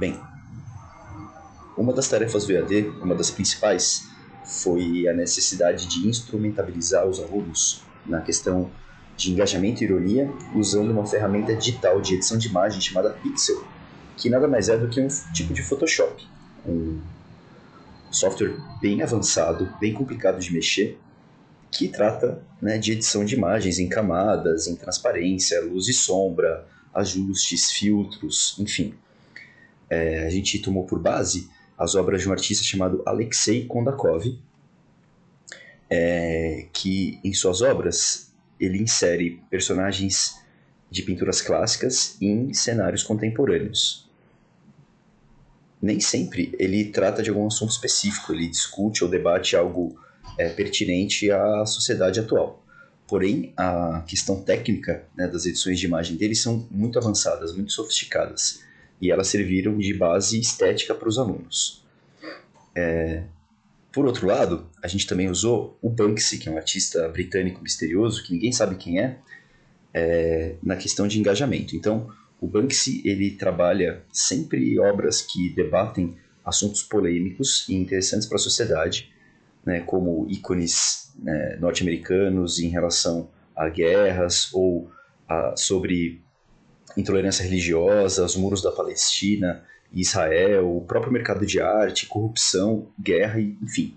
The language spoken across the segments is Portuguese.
Bem, uma das tarefas do EAD, uma das principais, foi a necessidade de instrumentabilizar os alunos na questão de engajamento e ironia usando uma ferramenta digital de edição de imagem chamada Pixel, que nada mais é do que um tipo de Photoshop, um software bem avançado, bem complicado de mexer, que trata né, de edição de imagens em camadas, em transparência, luz e sombra, ajustes, filtros, enfim. É, a gente tomou por base as obras de um artista chamado Alexei Kondakov, é, que em suas obras ele insere personagens de pinturas clássicas em cenários contemporâneos. Nem sempre ele trata de algum assunto específico, ele discute ou debate algo é, pertinente à sociedade atual. Porém, a questão técnica né, das edições de imagem dele são muito avançadas, muito sofisticadas, e elas serviram de base estética para os alunos. É, por outro lado, a gente também usou o Banksy, que é um artista britânico misterioso, que ninguém sabe quem é, é na questão de engajamento. Então, o Banksy ele trabalha sempre obras que debatem assuntos polêmicos e interessantes para a sociedade, né, como ícones né, norte-americanos em relação a guerras ou a, sobre intolerância religiosa, os muros da Palestina, Israel, o próprio mercado de arte, corrupção, guerra, enfim.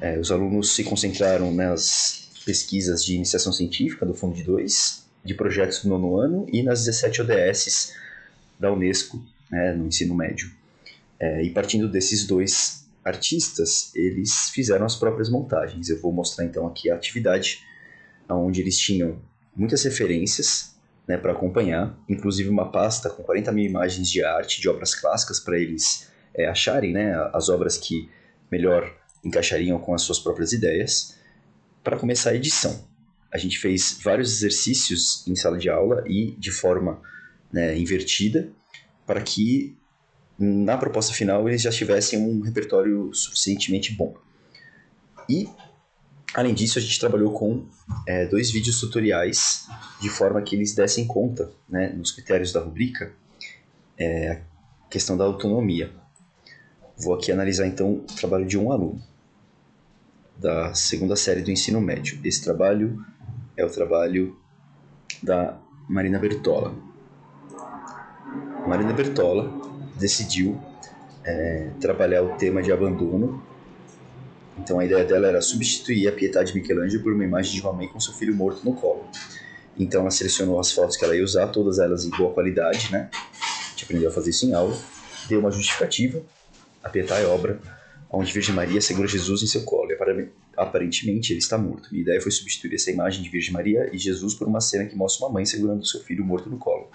É, os alunos se concentraram nas pesquisas de iniciação científica do Fundo de 2, de projetos do nono ano e nas 17 ODS da Unesco né, no ensino médio. É, e partindo desses dois artistas, eles fizeram as próprias montagens. Eu vou mostrar então aqui a atividade, onde eles tinham muitas referências né, para acompanhar, inclusive uma pasta com 40 mil imagens de arte, de obras clássicas, para eles é, acharem né, as obras que melhor encaixariam com as suas próprias ideias, para começar a edição. A gente fez vários exercícios em sala de aula e de forma né, invertida, para que na proposta final eles já tivessem um repertório suficientemente bom. E Além disso, a gente trabalhou com é, dois vídeos tutoriais de forma que eles dessem conta, né, nos critérios da rubrica, é, a questão da autonomia. Vou aqui analisar então o trabalho de um aluno da segunda série do ensino médio. Esse trabalho é o trabalho da Marina Bertola. Marina Bertola decidiu é, trabalhar o tema de abandono então a ideia dela era substituir a Pietà de Michelangelo por uma imagem de uma mãe com seu filho morto no colo. Então ela selecionou as fotos que ela ia usar, todas elas em boa qualidade, né? A gente aprendeu a fazer isso em aula. Deu uma justificativa. A Pietà é obra onde Virgem Maria segura Jesus em seu colo e aparentemente ele está morto. Minha ideia foi substituir essa imagem de Virgem Maria e Jesus por uma cena que mostra uma mãe segurando seu filho morto no colo.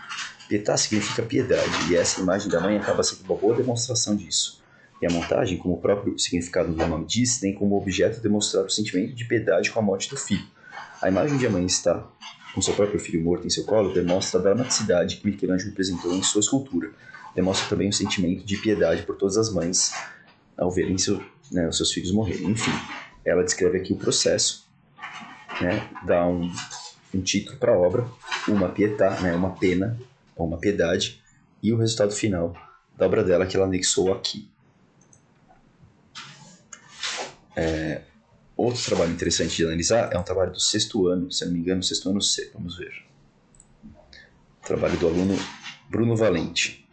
Pietà significa piedade e essa imagem da mãe acaba sendo uma boa demonstração disso. E a montagem, como o próprio significado do nome diz, tem como objeto demonstrar o sentimento de piedade com a morte do filho. A imagem de a mãe está com seu próprio filho morto em seu colo demonstra a dramaticidade que Michelangelo representou em sua escultura. Demonstra também o sentimento de piedade por todas as mães ao verem seu, né, os seus filhos morrerem. Enfim, ela descreve aqui o processo, né, dá um, um título para a obra, uma pietà, né, uma pena, uma piedade, e o resultado final da obra dela que ela anexou aqui. É, outro trabalho interessante de analisar é um trabalho do sexto ano, se não me engano, sexto ano C, vamos ver. Trabalho do aluno Bruno Valente.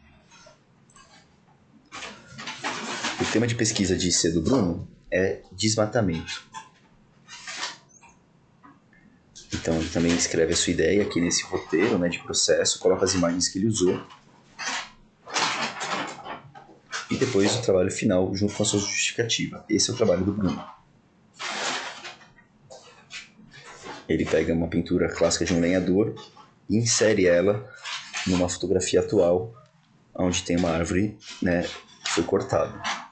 O tema de pesquisa de C do Bruno é desmatamento. Então ele também escreve a sua ideia aqui nesse roteiro né, de processo, coloca as imagens que ele usou e depois o trabalho final junto com a sua justificativa. Esse é o trabalho do Bruno. Ele pega uma pintura clássica de um lenhador e insere ela numa fotografia atual, onde tem uma árvore né, que foi cortada.